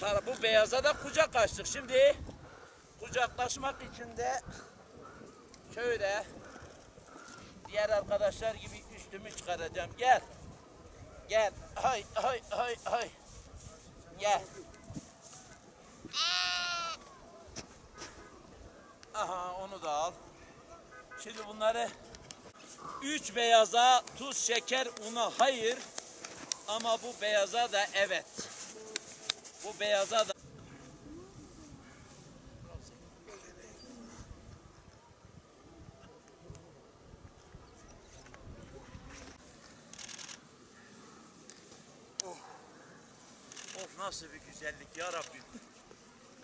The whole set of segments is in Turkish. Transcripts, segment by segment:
kara- bu beyaza da kucak açtık. Şimdi kucaklaşmak için de şöyle diğer arkadaşlar gibi üstümü çıkaracağım. Gel. Gel. Hay hay hay hay. Gel. Aha onu da al. Şimdi bunları üç beyaza tuz, şeker, una hayır. Ama bu beyaza da evet. Bu beyaza da Of nasıl bir güzellik ya Rabbim.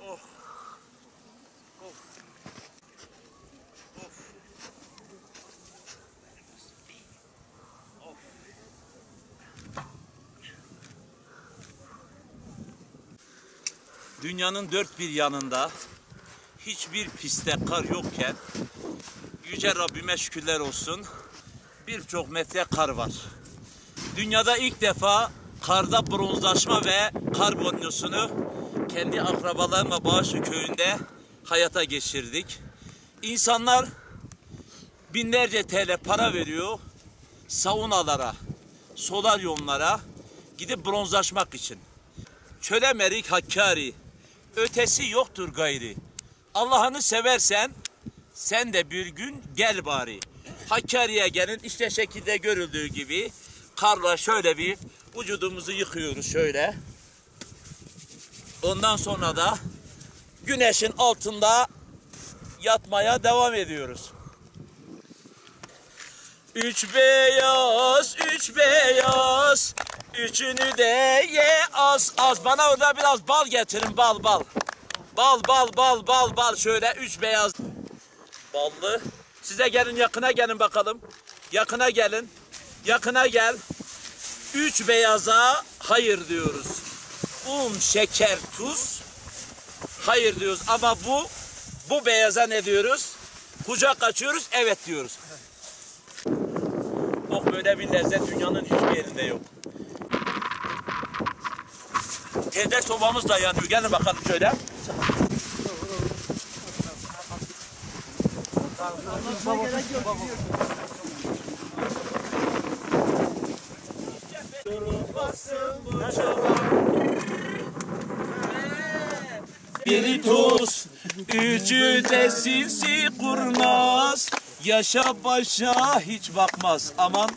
Oh. Dünyanın dört bir yanında hiçbir piste kar yokken Yüce Rabbime şükürler olsun birçok metre kar var. Dünyada ilk defa karda bronzlaşma ve kar bonyosunu kendi akrabalarımla Bağışlı köyünde hayata geçirdik. İnsanlar binlerce TL para veriyor saunalara, solaryumlara gidip bronzlaşmak için. Çölemerik Hakkari, ötesi yoktur gayri. Allah'ını seversen sen de bir gün gel bari. Hakkari'ye gelin işte şekilde görüldüğü gibi karla şöyle bir vücudumuzu yıkıyoruz şöyle. Ondan sonra da güneşin altında yatmaya devam ediyoruz. Üç beyaz, üç beyaz, üçünü de ye az az. Bana orada biraz bal getirin, bal bal. Bal bal bal bal bal şöyle üç beyaz. Ballı. Size gelin yakına gelin bakalım. Yakına gelin. Yakına gel. Üç beyaza hayır diyoruz. Un, şeker, tuz. Hayır diyoruz ama bu bu beyaza ne diyoruz? Kucak açıyoruz, evet diyoruz. Oh böyle bir lezzet dünyanın hiçbir yerinde yok. Evde sobamız da yanıyor. Gelin bakalım şöyle. Biri tuz, üçü de sinsi kurnaz. Yaşa başa hiç bakmaz. Aman